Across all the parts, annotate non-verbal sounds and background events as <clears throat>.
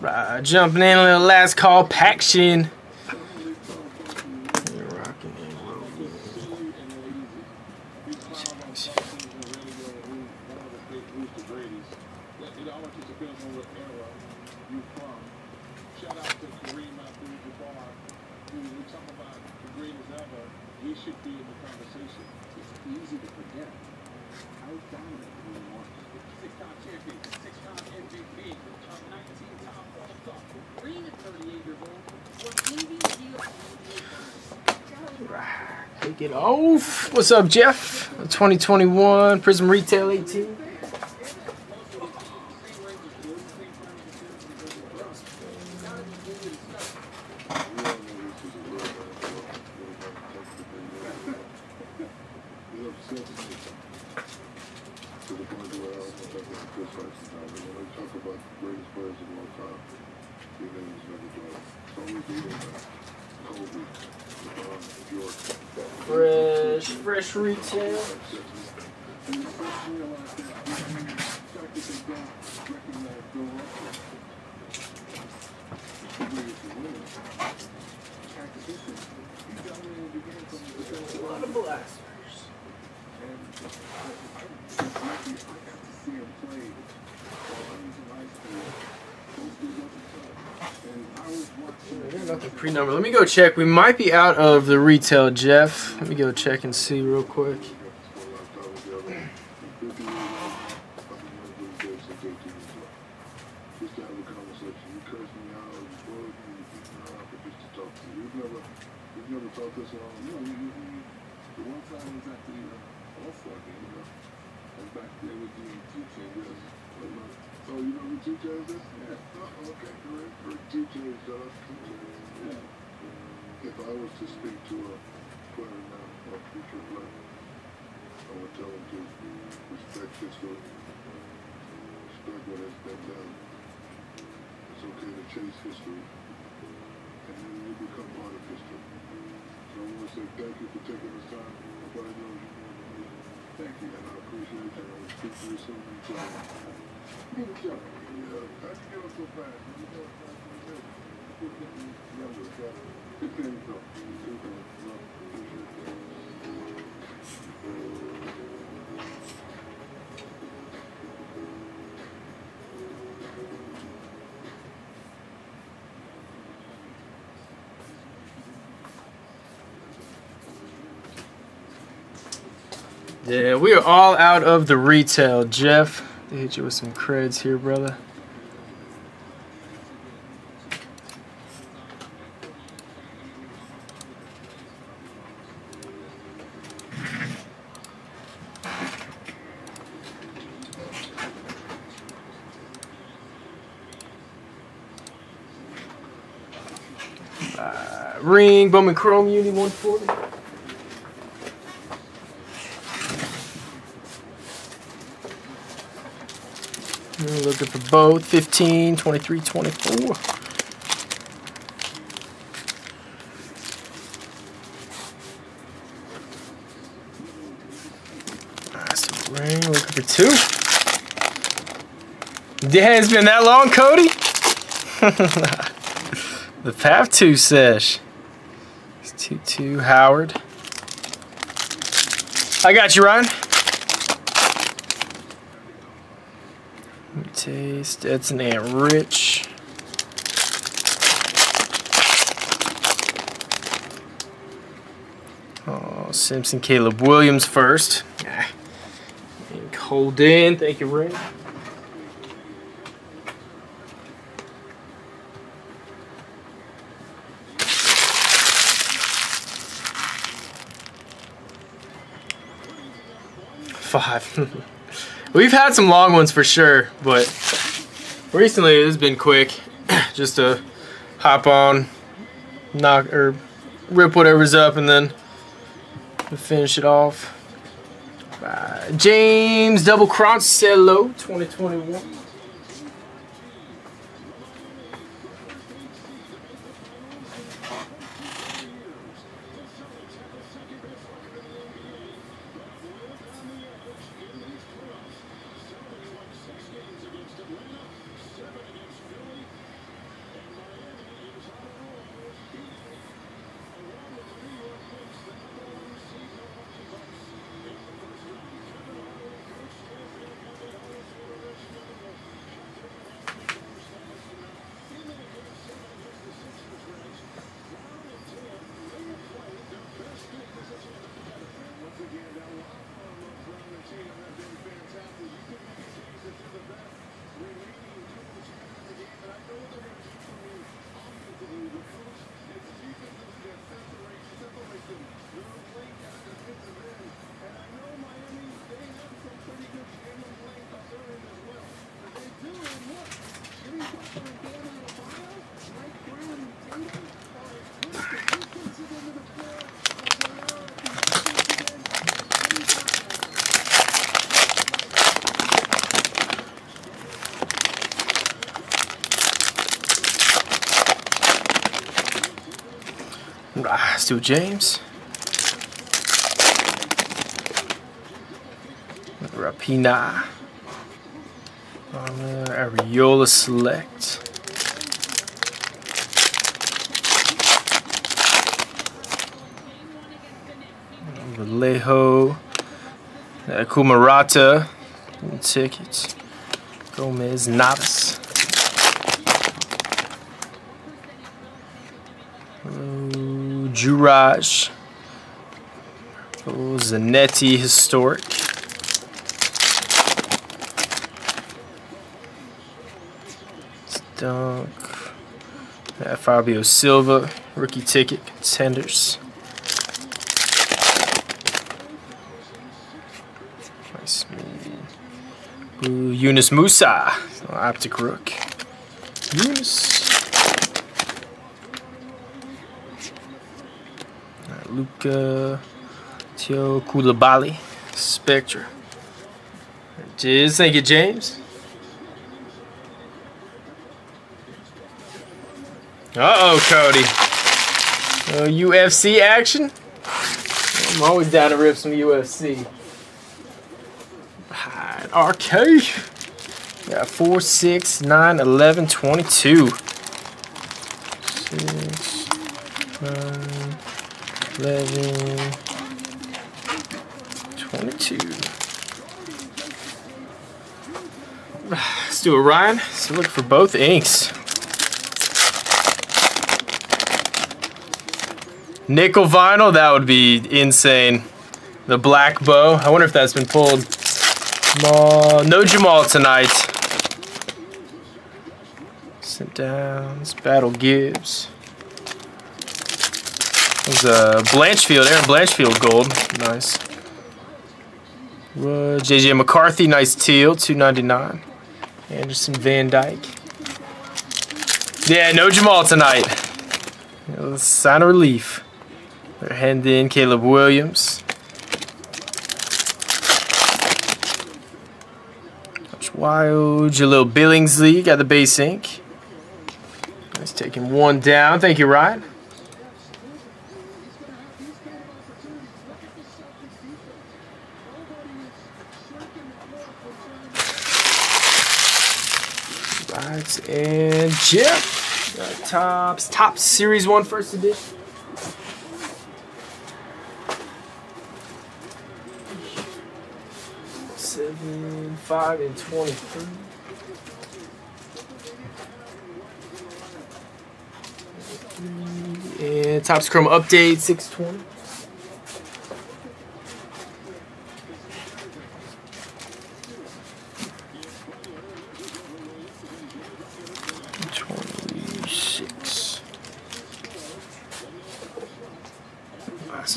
Right, jumping in a little last call paction. Take it off. What's up, Jeff? 2021 Prizm Retail 18. Fresh, fresh retail. A lot of blasters. Pre-number. Let me go check. We might be out of the retail, Jeff. Let me go check and see real quick. Oh, you know who TJ is? Yeah. Oh, okay, great. TJ is uh, done. If I was to speak to a player now, or future player, I would tell him to respect history, respect what has been done. It's okay to chase history, and then you become part of history. So I want to say thank you for taking this time. Nobody knows you. Thank you, and I appreciate you. I will speak to you soon. Yeah, we are all out of the retail, Jeff. Hit you with some creds here, brother. Uh, ring, Bowman Chrome Uni 140. We're looking for both 15, 23, 24. Nice ring, looking for two. Yeah, it's been that long, Cody. <laughs> the PAF 2 sesh. It's 2 2 Howard. I got you, Ryan. Let me taste. That's an Aunt Rich. Oh, Simpson Caleb Williams first. Ah. And Holden. Thank you, Ray. Five. <laughs> We've had some long ones for sure, but recently it has been quick. <clears throat> Just to hop on, knock or rip whatever's up, and then finish it off. Uh, James Double Croncello, 2021. Let's James. Raphinha. Uh, Areola Select. Vallejo. Kumarata. Tickets. Gomez Navas. Juraj. Zanetti Historic. Dunk. Yeah, Fabio Silva, rookie ticket, contenders. Nice. Ooh, Musa, optic rook. Luca Tio Koulibaly, Spectra. Cheers, thank you, James. Uh-oh, Cody. Uh, UFC action? I'm always down to rip some UFC. Hide RK. Got 4, 6, 9, 11, 22. 6, 9, 11, 22. Let's do it, Ryan. So look for both inks. Nickel vinyl, that would be insane. The black bow. I wonder if that's been pulled. Uh, no Jamal tonight. Sit downs. Battle Gibbs. There's a Blanchfield, Erin Blanchfield gold. Nice. Uh, JJ McCarthy, nice teal, 299. Anderson Van Dyke. Yeah, no Jamal tonight. Sign of relief. They're heading in Caleb Williams. Coach Wild, Jalil Billingsley got the base ink. He's taking one down. Thank you, Ryan. Right, and Jeff. Got Topps, top series one first edition. Seven, five, and twenty-three. And Topps Chrome update six twenty.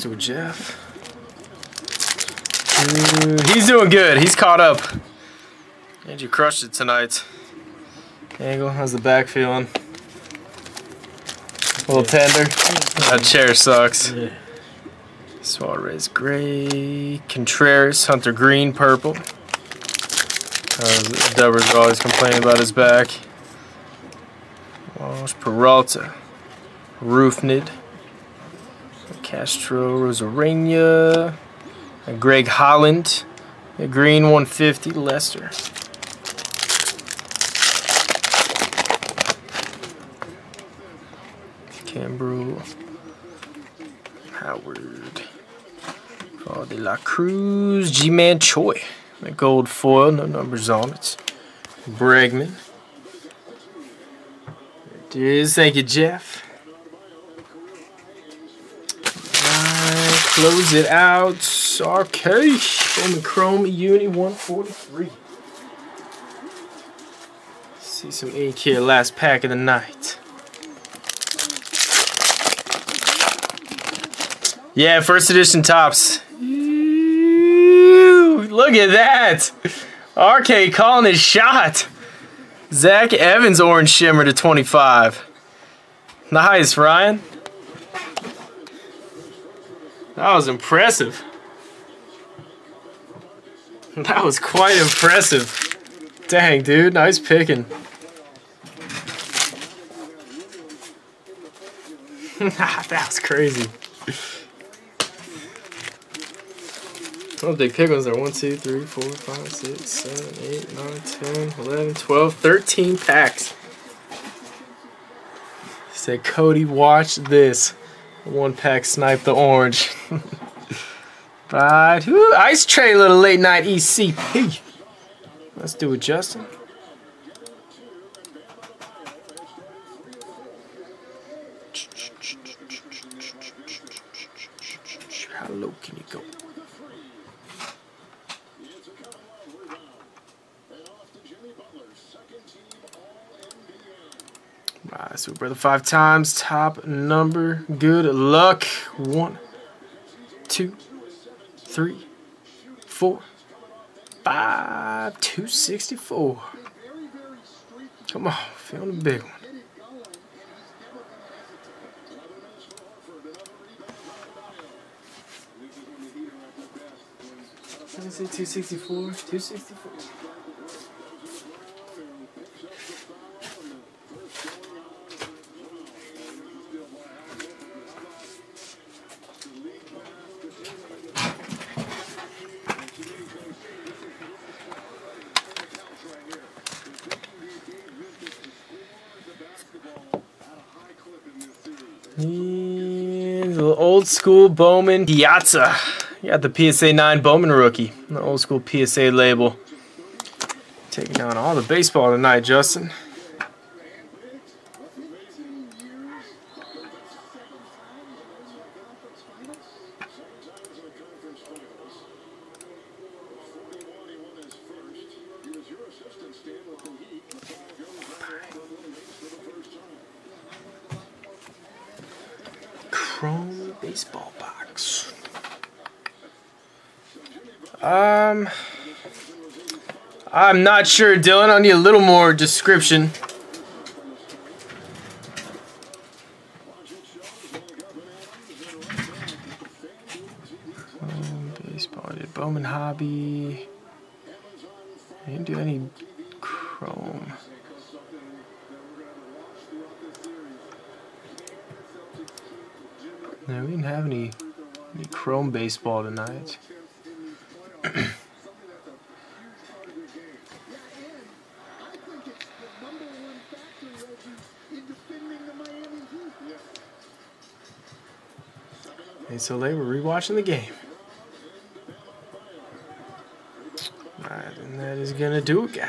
Do Jeff. Dude, he's doing good. He's caught up. Andrew crushed it tonight. Angle, how's the back feeling? A little tender. That chair sucks. Yeah. Suarez gray, Contreras, Hunter green, purple. Uh, Dubbers always complaining about his back. Walsh, Peralta, Roofnid, Castro, Rosarena, Greg Holland, the green 150, Lester. Kimbrel, Howard, Paul de la Cruz, Ji-Man Choi, the gold foil, no numbers on it. Bregman. There it is, thank you, Jeff. Close it out. RK, Bowman Chrome Uni 143. See some ink here, last pack of the night. Yeah, first edition Topps. Look at that. RK calling his shot. Zach Evans orange shimmer to 25. Nice, Ryan. That was impressive. That was quite impressive. Dang, dude. Nice picking. <laughs> that was crazy. What big pick ones there? 1, 2, 3, 4, 5, 6, 7, 8, 9, 10, 11, 12, 13 packs. Say, Cody, watch this. One pack snipe the orange. <laughs> but, whoo, ice tray, little late night ECP. Let's do it, Justin. Brother five times. Top number. Good luck. One, two, three, four, five, two sixty four. Come on, feeling the big one. Let me see, 264, 264. And the old school Bowman Piazza. You got the PSA 9 Bowman rookie. The old school PSA label. Taking down all the baseball tonight, Justin. Chrome baseball box. Um, I'm not sure, Dylan. I need a little more description. Chrome baseball. Did Bowman hobby? I didn't do any chrome. No, we didn't have any, any chrome baseball tonight. And so they were rewatching the game. Alright, and that is gonna do it, guys.